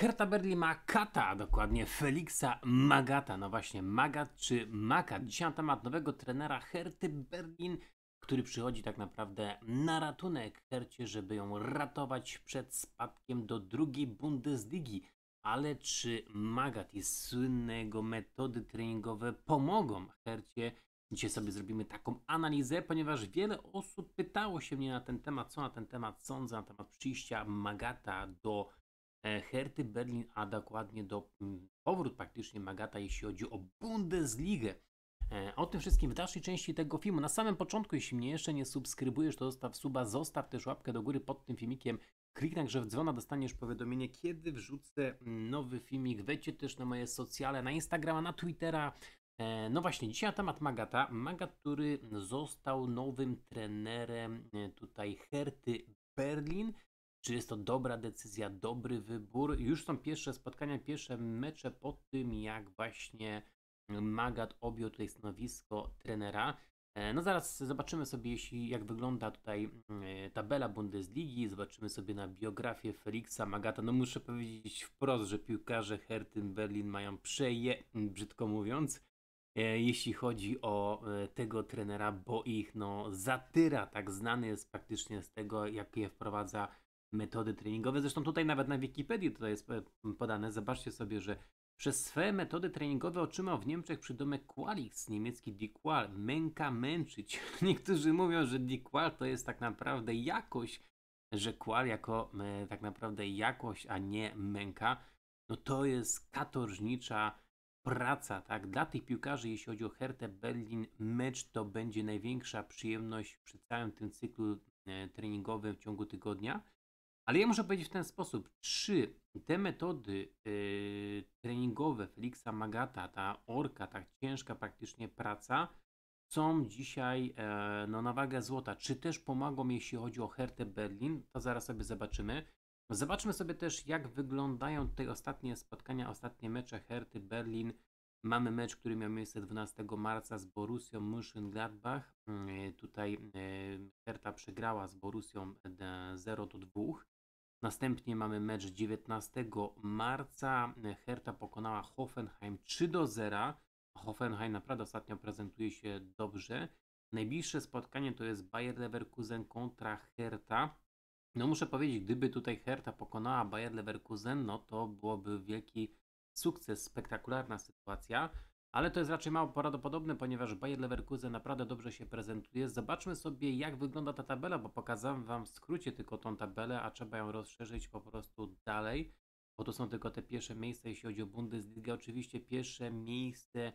Hertha Berlin ma kata, dokładnie Feliksa Magata. No właśnie, Magat czy Makat. Dzisiaj na temat nowego trenera Herty Berlin, który przychodzi tak naprawdę na ratunek Hercie, żeby ją ratować przed spadkiem do drugiej Bundesligi. Ale czy Magat i słynne jego metody treningowe pomogą Hercie? Dzisiaj sobie zrobimy taką analizę, ponieważ wiele osób pytało się mnie na ten temat, co na ten temat sądzę, na temat przyjścia Magata do Herty Berlin, a dokładnie do mm, powrót praktycznie Magata, jeśli chodzi o Bundesligę. E, o tym wszystkim w dalszej części tego filmu. Na samym początku, jeśli mnie jeszcze nie subskrybujesz, to zostaw suba, zostaw też łapkę do góry pod tym filmikiem. Kliknij także w dzwona, dostaniesz powiadomienie, kiedy wrzucę nowy filmik. Wejdźcie też na moje socjale, na Instagrama, na Twittera. E, no właśnie, dzisiaj temat Magata. Magat, który został nowym trenerem tutaj Herty Berlin. Czy jest to dobra decyzja, dobry wybór? Już są pierwsze spotkania, pierwsze mecze po tym, jak właśnie Magat objął tutaj stanowisko trenera. E, no zaraz zobaczymy sobie, jeśli, jak wygląda tutaj e, tabela Bundesligi, zobaczymy sobie na biografię Felixa Magata. No muszę powiedzieć wprost, że piłkarze Hertyn Berlin mają przeje, brzydko mówiąc, e, jeśli chodzi o tego trenera, bo ich no zatyra, tak znany jest praktycznie z tego, jak je wprowadza metody treningowe. Zresztą tutaj nawet na Wikipedii to jest podane. Zobaczcie sobie, że przez swoje metody treningowe otrzymał w Niemczech przydomek Qualix, niemiecki Diqual, męka męczyć. Niektórzy mówią, że Diqual to jest tak naprawdę jakość, że Qual jako e, tak naprawdę jakość, a nie męka. No to jest katorżnicza praca, tak? Dla tych piłkarzy, jeśli chodzi o Hertę Berlin, mecz to będzie największa przyjemność przy całym tym cyklu e, treningowym w ciągu tygodnia. Ale ja muszę powiedzieć w ten sposób, czy te metody yy, treningowe Felixa Magata, ta orka, ta ciężka praktycznie praca, są dzisiaj e, no, na wagę złota. Czy też pomogą, jeśli chodzi o Hertę Berlin? To zaraz sobie zobaczymy. Zobaczmy sobie też, jak wyglądają te ostatnie spotkania, ostatnie mecze Herty Berlin. Mamy mecz, który miał miejsce 12 marca z Borussią Mönchengladbach. Yy, tutaj yy, Herta przegrała z Borussią 0 do 2. Następnie mamy mecz 19 marca. Herta pokonała Hoffenheim 3 do 0. Hoffenheim naprawdę ostatnio prezentuje się dobrze. Najbliższe spotkanie to jest Bayer Leverkusen kontra Herta. No muszę powiedzieć, gdyby tutaj Herta pokonała Bayer Leverkusen, no to byłoby wielki sukces, spektakularna sytuacja. Ale to jest raczej mało prawdopodobne, ponieważ Bayer Leverkusen naprawdę dobrze się prezentuje. Zobaczmy sobie, jak wygląda ta tabela, bo pokazałem Wam w skrócie tylko tą tabelę, a trzeba ją rozszerzyć po prostu dalej, bo to są tylko te pierwsze miejsca, jeśli chodzi o Bundesligę. Oczywiście pierwsze miejsce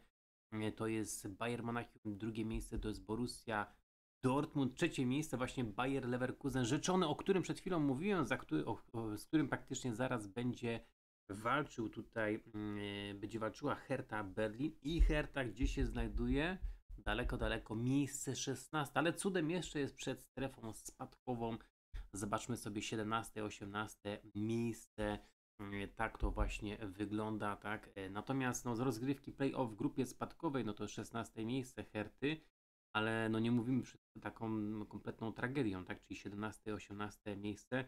e, to jest Bayern Monachium, drugie miejsce to jest Borussia Dortmund, trzecie miejsce właśnie Bayer Leverkusen, rzeczony, o którym przed chwilą mówiłem, za który, o, z którym praktycznie zaraz będzie walczył tutaj, yy, będzie walczyła Hertha Berlin i Hertha gdzie się znajduje? Daleko, daleko, miejsce 16, ale cudem jeszcze jest przed strefą spadkową. Zobaczmy sobie 17, 18 miejsce. Yy, tak to właśnie wygląda, tak. Yy, natomiast no, z rozgrywki playoff w grupie spadkowej, no to 16 miejsce Herty, ale no nie mówimy przed taką kompletną tragedią, tak, czyli 17, 18 miejsce.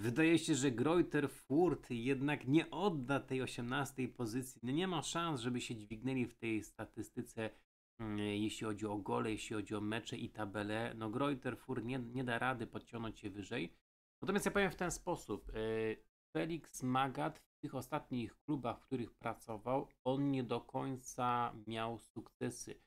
Wydaje się, że Greuter Furt jednak nie odda tej 18 pozycji. No nie ma szans, żeby się dźwignęli w tej statystyce, mm, jeśli chodzi o gole, jeśli chodzi o mecze i tabelę. No Greuter Furt nie, nie da rady podciągnąć się wyżej. Natomiast ja powiem w ten sposób. E, Felix Magat w tych ostatnich klubach, w których pracował, on nie do końca miał sukcesy.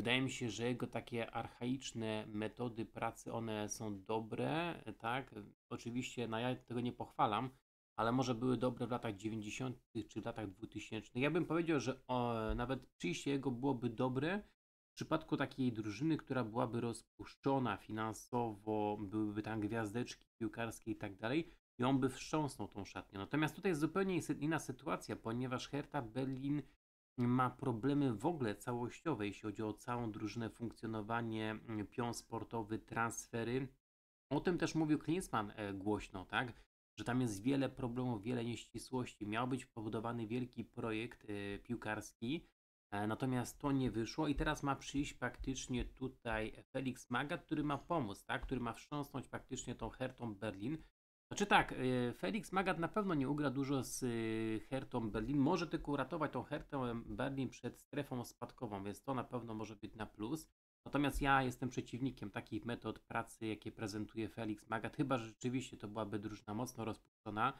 Wydaje mi się, że jego takie archaiczne metody pracy, one są dobre, tak? Oczywiście no ja tego nie pochwalam, ale może były dobre w latach 90. czy w latach 2000. Ja bym powiedział, że o, nawet przyjście jego byłoby dobre w przypadku takiej drużyny, która byłaby rozpuszczona finansowo, byłyby tam gwiazdeczki piłkarskie i tak dalej i on by wstrząsnął tą szatnią. Natomiast tutaj jest zupełnie inna sytuacja, ponieważ Hertha Berlin ma problemy w ogóle całościowe, jeśli chodzi o całą drużynę, funkcjonowanie, mm, pion sportowy, transfery. O tym też mówił Klinsmann e, głośno, tak? Że tam jest wiele problemów, wiele nieścisłości. Miał być pobudowany wielki projekt e, piłkarski, e, natomiast to nie wyszło i teraz ma przyjść praktycznie tutaj Felix Magat, który ma pomóc, tak? Który ma wstrząsnąć praktycznie tą Hertą Berlin. Znaczy tak, y, Felix Magath na pewno nie ugra dużo z y, Hertą Berlin. Może tylko uratować tą Hertę Berlin przed strefą spadkową, więc to na pewno może być na plus. Natomiast ja jestem przeciwnikiem takich metod pracy, jakie prezentuje Felix Magath, chyba że rzeczywiście to byłaby drużyna mocno rozpuszczona.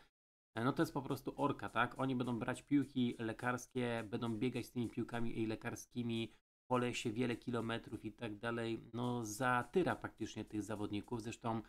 E, No to jest po prostu orka, tak? Oni będą brać piłki lekarskie, będą biegać z tymi piłkami lekarskimi po lesie wiele kilometrów i tak dalej. No zatyra praktycznie tych zawodników. Zresztą e,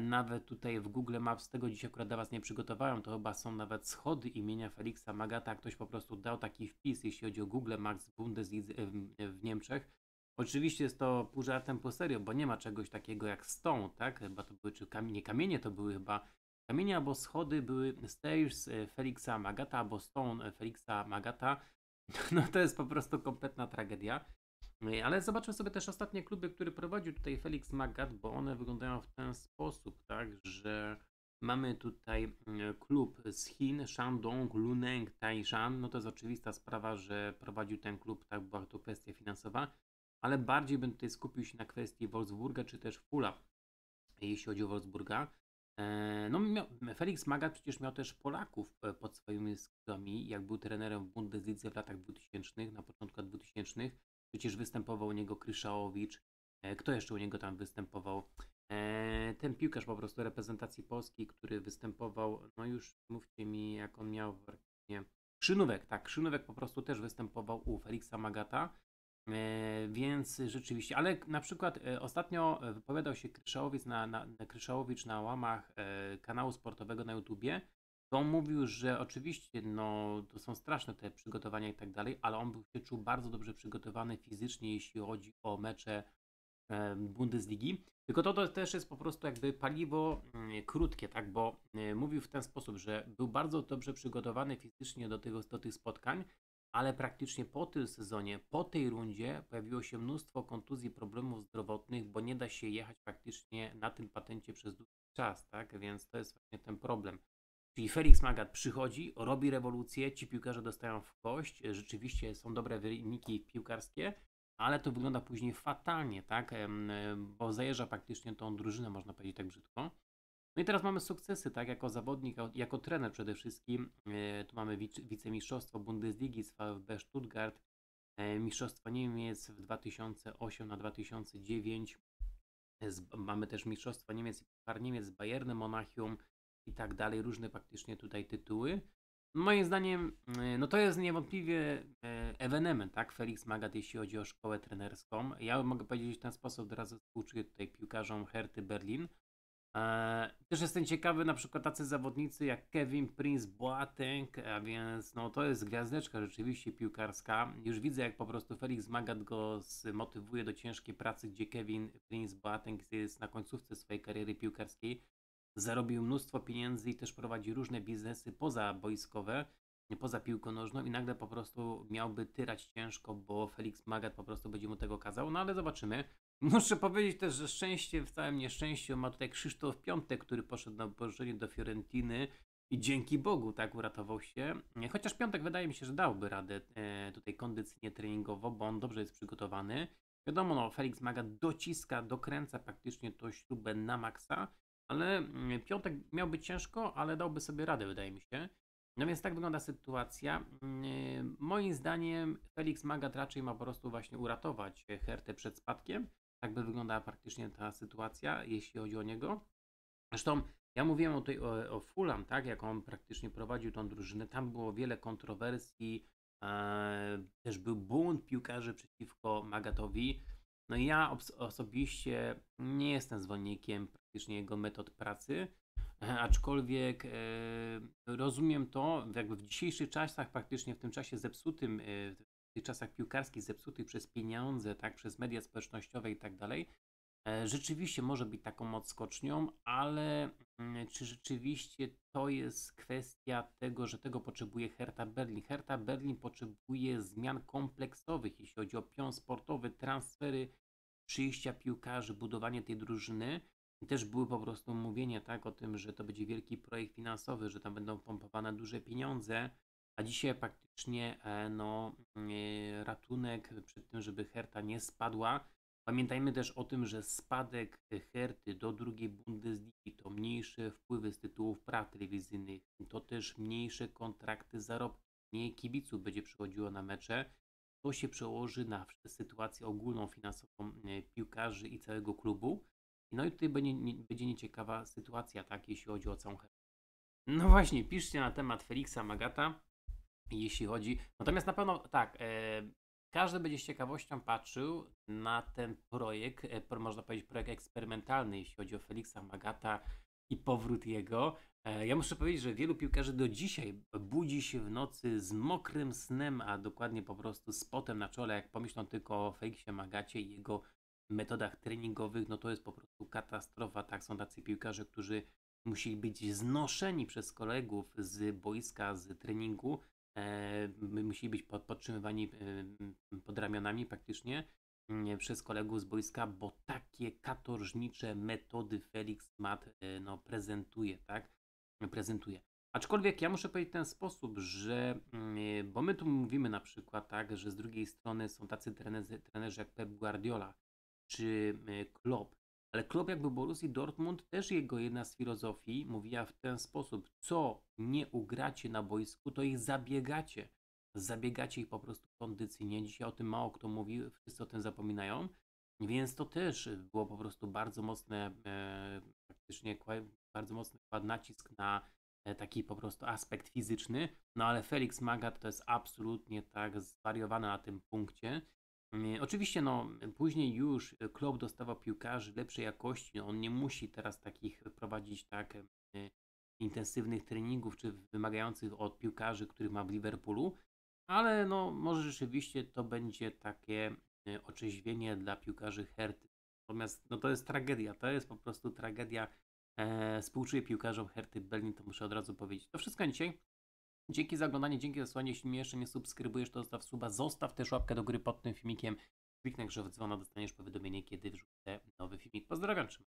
nawet tutaj w Google Maps tego dzisiaj akurat dla Was nie przygotowałem, to chyba są nawet schody imienia Felixa Magata. Ktoś po prostu dał taki wpis, jeśli chodzi o Google Maps Bundeslidze e, w, Niemczech. Oczywiście jest to pół żartem, pół serio, bo nie ma czegoś takiego jak stone, tak? Chyba to były, czy kamienie, kamienie to były chyba Kamienie albo schody były Stairs e, Felixa Magata albo Stone e, Felixa Magata. No to jest po prostu kompletna tragedia. E, Ale zobaczmy sobie też ostatnie kluby, które prowadził tutaj Felix Magat, bo one wyglądają w ten sposób, tak, że mamy tutaj mm, klub z Chin, Shandong, Luneng, Taishan. No to jest oczywista sprawa, że prowadził ten klub, tak, była to kwestia finansowa, ale bardziej bym tutaj skupił się na kwestii Wolfsburga czy też Fula, jeśli chodzi o Wolfsburga. E, No, Felix Magath przecież miał też Polaków e, pod swoimi skrzydłami, jak był trenerem w Bundeslidze w latach 2000, na początku lat 2000. Przecież występował u niego Kryszałowicz. E, Kto jeszcze u niego tam występował? E, Ten piłkarz po prostu reprezentacji Polski, który występował, no już mówcie mi, jak on miał nie, Krzynówek, tak, Krzynówek po prostu też występował u Felixa Magata. E, Więc rzeczywiście, ale na przykład ostatnio wypowiadał się Kryszałowicz na, na, Kryszałowicz na łamach kanału sportowego na YouTubie. To on mówił, że oczywiście no, to są straszne te przygotowania i tak dalej, ale on był się czuł bardzo dobrze przygotowany fizycznie, jeśli chodzi o mecze Bundesligi. Tylko to, to też jest po prostu jakby paliwo mm, krótkie, tak? Bo e, mówił w ten sposób, że był bardzo dobrze przygotowany fizycznie do, tego, do tych spotkań, ale praktycznie po tym sezonie, po tej rundzie pojawiło się mnóstwo kontuzji, problemów zdrowotnych, bo nie da się jechać praktycznie na tym patencie przez długi czas, tak? Więc to jest właśnie ten problem. Czyli Felix Magath przychodzi, robi rewolucję, ci piłkarze dostają w kość, rzeczywiście są dobre wyniki piłkarskie, ale to wygląda później fatalnie, tak? Bo zajeżdża praktycznie tą drużynę, można powiedzieć tak brzydko. No i teraz mamy sukcesy, tak, jako zawodnik, jako trener przede wszystkim. E, Tu mamy wic- wicemistrzostwo Bundesligi z VfB Stuttgart, e, mistrzostwo Niemiec w 2008 na 2009. Z, mamy też mistrzostwo Niemiec i Niemiec z Bayernem Monachium i tak dalej, różne praktycznie tutaj tytuły. Moim zdaniem, e, no to jest niewątpliwie e, ewenement, tak, Felix Magath, jeśli chodzi o szkołę trenerską. Ja mogę powiedzieć w ten sposób, od razu współczuję tutaj piłkarzom Herty Berlin. E, Też jestem ciekawy, na przykład tacy zawodnicy jak Kevin Prince Boateng, a więc no to jest gwiazdeczka rzeczywiście piłkarska. Już widzę, jak po prostu Felix Magath go zmotywuje do ciężkiej pracy, gdzie Kevin Prince Boateng jest na końcówce swojej kariery piłkarskiej. Zarobił mnóstwo pieniędzy i też prowadzi różne biznesy pozaboiskowe, poza piłką nożną i nagle po prostu miałby tyrać ciężko, bo Felix Magath po prostu będzie mu tego kazał. No ale zobaczymy. Muszę powiedzieć też, że szczęście w całym nieszczęściu ma tutaj Krzysztof Piątek, który poszedł na pożyczenie do Fiorentiny i dzięki Bogu tak uratował się. Chociaż Piątek wydaje mi się, że dałby radę e, tutaj kondycyjnie treningowo, bo on dobrze jest przygotowany. Wiadomo, no, Felix Magath dociska, dokręca praktycznie tą śrubę na maksa, ale mm, Piątek miałby ciężko, ale dałby sobie radę, wydaje mi się. No więc tak wygląda sytuacja. Mm, Moim zdaniem Felix Magath raczej ma po prostu właśnie uratować Hertę przed spadkiem. Tak by wyglądała praktycznie ta sytuacja, jeśli chodzi o niego. Zresztą ja mówiłem o, tej, o, o Fulham, tak, jak on praktycznie prowadził tą drużynę. Tam było wiele kontrowersji, e, też był bunt piłkarzy przeciwko Magatowi. No ja osobiście nie jestem zwolennikiem praktycznie jego metod pracy, e, aczkolwiek e, rozumiem to, jakby w dzisiejszych czasach, praktycznie w tym czasie zepsutym, e, w tych czasach piłkarskich zepsutych przez pieniądze, tak, przez media społecznościowe i tak dalej, rzeczywiście może być taką moc skocznią, ale mm, czy rzeczywiście to jest kwestia tego, że tego potrzebuje Hertha Berlin? Hertha Berlin potrzebuje zmian kompleksowych, jeśli chodzi o pion sportowy, transfery, przyjścia piłkarzy, budowanie tej drużyny. Też były po prostu mówienie tak o tym, że to będzie wielki projekt finansowy, że tam będą pompowane duże pieniądze, a dzisiaj praktycznie e, no, e, ratunek przed tym, żeby Herta nie spadła, Pamiętajmy też o tym, że spadek Herty do drugiej Bundesligi to mniejsze wpływy z tytułów praw telewizyjnych, to też mniejsze kontrakty zarobków. Mniej kibiców będzie przychodziło na mecze. To się przełoży na sytuację ogólną finansową e, piłkarzy i całego klubu. No i tutaj będzie, będzie nieciekawa sytuacja, tak, jeśli chodzi o całą Hertę. No właśnie, piszcie na temat Feliksa Magata, jeśli chodzi. Natomiast na pewno tak, e, każdy będzie z ciekawością patrzył na ten projekt, e, można powiedzieć projekt eksperymentalny, jeśli chodzi o Feliksa Magata i powrót jego. E, ja muszę powiedzieć, że wielu piłkarzy do dzisiaj budzi się w nocy z mokrym snem, a dokładnie po prostu z potem na czole, jak pomyślą tylko o Feliksie Magacie i jego metodach treningowych, no to jest po prostu katastrofa. Tak, są tacy piłkarze, którzy musieli być znoszeni przez kolegów z boiska, z treningu, e, musieli być pod, podtrzymywani e, pod ramionami praktycznie e, przez kolegów z boiska, bo takie katorżnicze metody Felix Mat no, prezentuje, tak? Prezentuje. Aczkolwiek ja muszę powiedzieć w ten sposób, że, mm, bo my tu mówimy na przykład tak, że z drugiej strony są tacy trenerzy, trenerzy jak Pep Guardiola czy Klopp, ale Klopp jakby Borussii Dortmund też jego jedna z filozofii mówiła w ten sposób, co nie ugracie na boisku, to ich zabiegacie. Zabiegacie ich po prostu kondycyjnie. Dzisiaj o tym mało kto mówi, wszyscy o tym zapominają. Więc to też było po prostu bardzo mocne, e, praktycznie bardzo mocny kład nacisk na e, taki po prostu aspekt fizyczny. No ale Felix Magat to jest absolutnie tak zwariowane na tym punkcie. E, oczywiście, no, później już klub dostawał piłkarzy lepszej jakości. No, on nie musi teraz takich prowadzić tak e, intensywnych treningów, czy wymagających od piłkarzy, których ma w Liverpoolu, ale no, może rzeczywiście to będzie takie e, otrzeźwienie dla piłkarzy Herty. Natomiast no, to jest tragedia, to jest po prostu tragedia. E, współczuję piłkarzom Herty Berlin, to muszę od razu powiedzieć. To wszystko dzisiaj. Dzięki za oglądanie, dzięki za słuchanie. Jeśli mnie jeszcze nie subskrybujesz, to zostaw suba, zostaw też łapkę do góry pod tym filmikiem. Kliknij grze w dzwona, dostaniesz powiadomienie, kiedy wrzucę nowy filmik. Pozdrawiam, trzymaj.